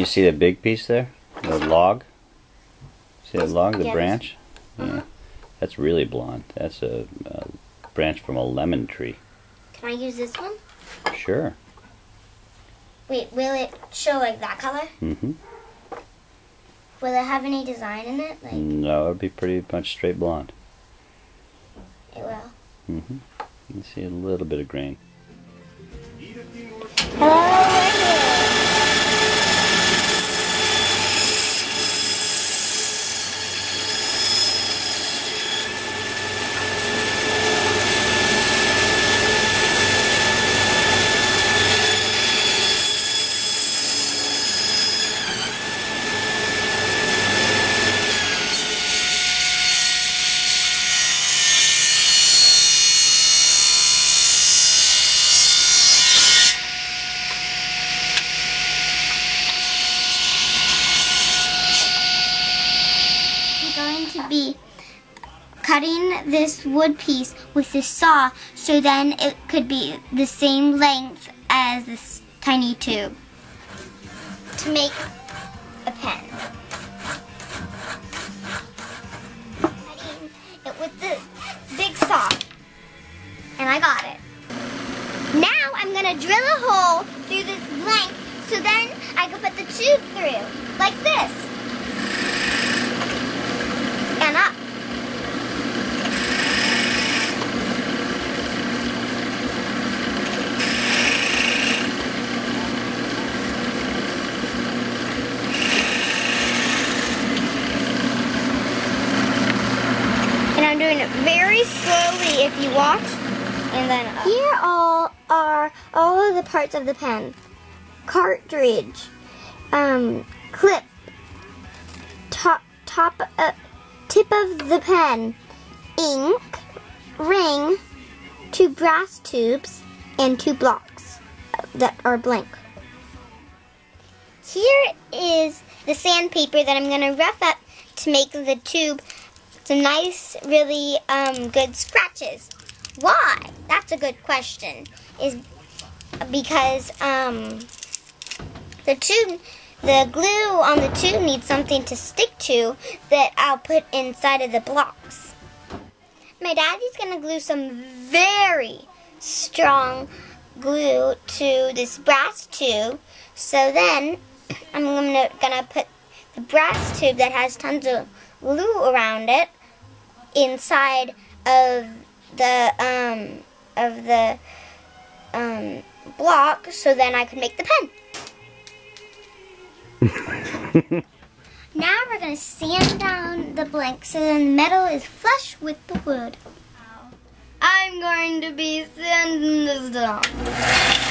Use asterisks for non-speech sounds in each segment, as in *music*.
You see the big piece there? The log? See the log, the Yes. branch? Yeah. Uh-huh. That's really blonde. That's a, a branch from a lemon tree. Can I use this one? Sure. Wait, will it show like that color? Mm-hmm. Will it have any design in it? Like No, it'd be pretty much straight blonde. it will. Mm-hmm. You can see a little bit of grain. I'm going to be cutting this wood piece with this saw so then it could be the same length as this tiny tube to make a pen. Cutting it with the big saw and I got it. Now I'm gonna drill a hole through this blank so then I can put the tube through like this and up. And I'm doing it very slowly if you watch. And then up. Here all are all of the parts of the pen. Cartridge, um, clip, top top uh, tip of the pen, ink, ring, two brass tubes, and two blocks that are blank. Here is the sandpaper that I'm going to rough up to make the tube some nice, really um, good scratches. Why? That's a good question. Is because um, the tube, the glue on the tube needs something to stick to that I'll put inside of the blocks. My daddy's gonna glue some very strong glue to this brass tube. So then I'm gonna, gonna put the brass tube that has tons of glue around it inside of the um of the um block so then I can make the pen. *laughs* now we're gonna sand down the blank so then the metal is flush with the wood. I'm going to be sanding this down.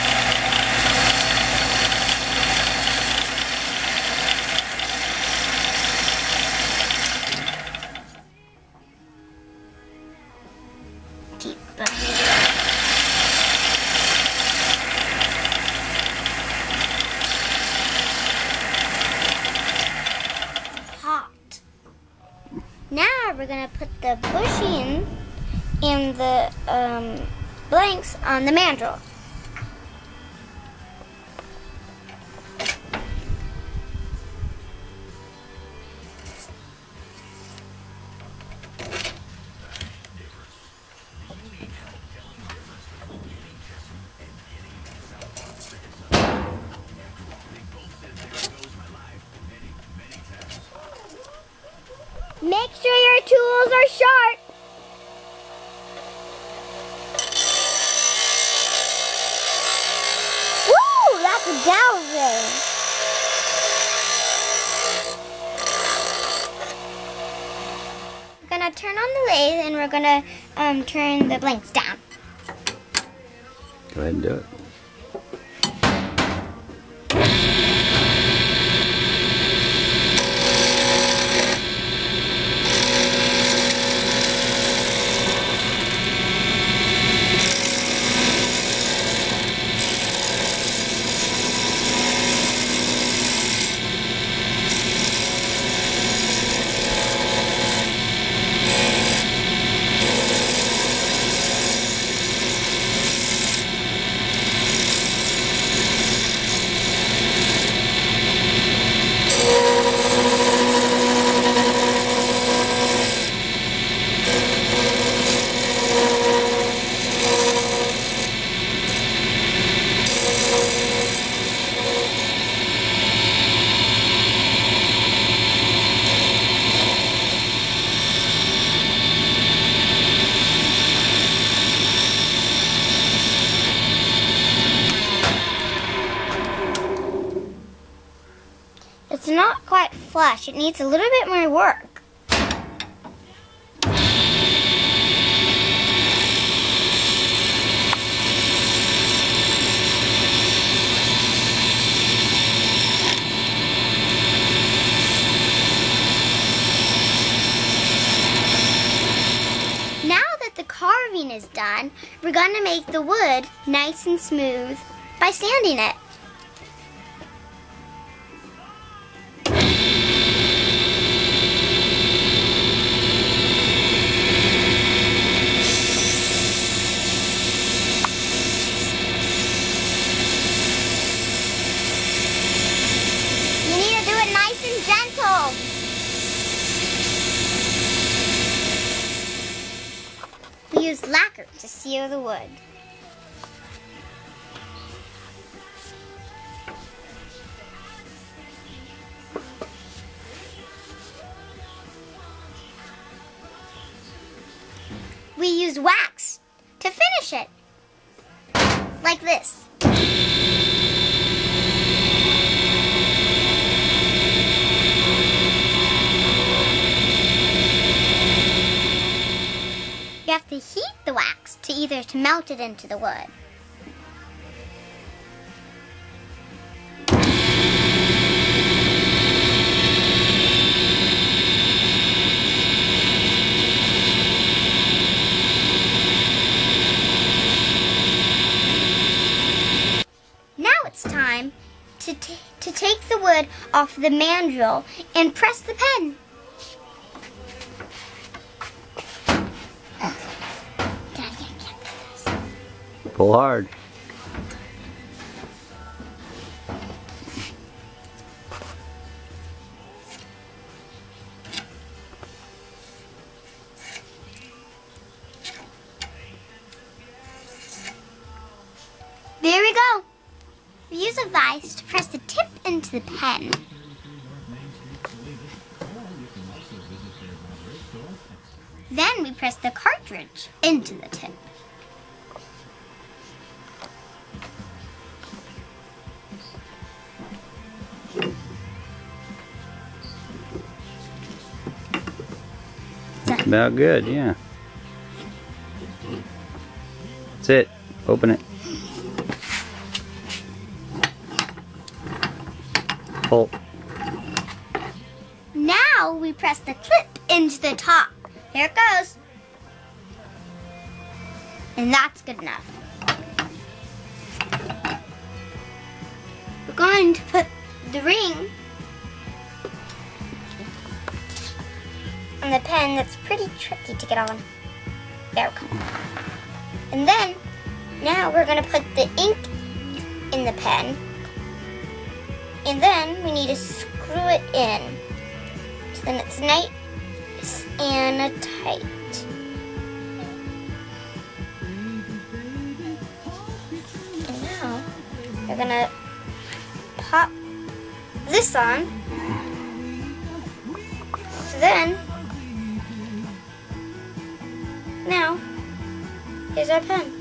Hot. Now we're gonna put the bushing and the um, blanks on the mandrel. Tools are sharp. Woo! That's a dowser. We're gonna turn on the lathe and we're gonna um, turn the blanks down. Go ahead and do it. Gosh, it needs a little bit more work. Now that the carving is done, we're going to make the wood nice and smooth by sanding it. We use lacquer to seal the wood. We use wax to finish it. Like this. You have to heat the wax to either to melt it into the wood. Now it's time to, to take the wood off the mandrel and press the pen. Get out here, get this. Pull hard. There we go. We use a vise to press the tip into the pen. Then we press the cartridge into the tip. About good, yeah. That's it. Open it. Pull. Now we press the clip into the top. Here it goes. And that's good enough. We're going to put the ring on the pen that's pretty tricky to get on. There we go. And then, now we're going to put the ink in the pen. And then we need to screw it in. So then it's nice and tight. And now we're gonna pop this on. So then, here's our pen.